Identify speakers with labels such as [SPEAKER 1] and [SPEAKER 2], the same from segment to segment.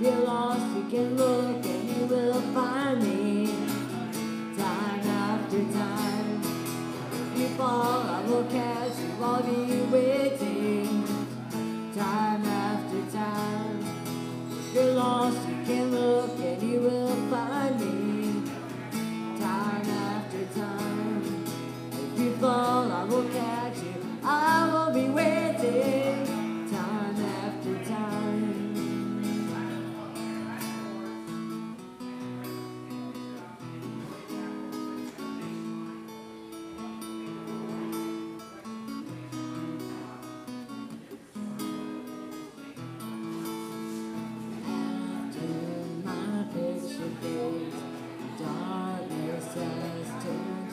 [SPEAKER 1] feel lost, you can look and you will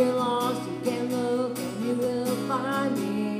[SPEAKER 1] get lost, you can look and you will find me.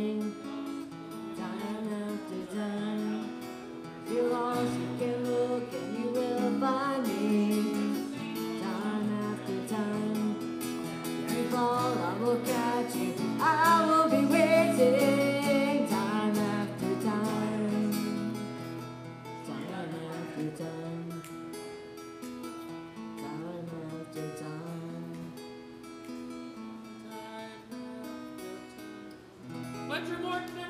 [SPEAKER 1] จังกายมาใจจัง Bunch
[SPEAKER 2] more more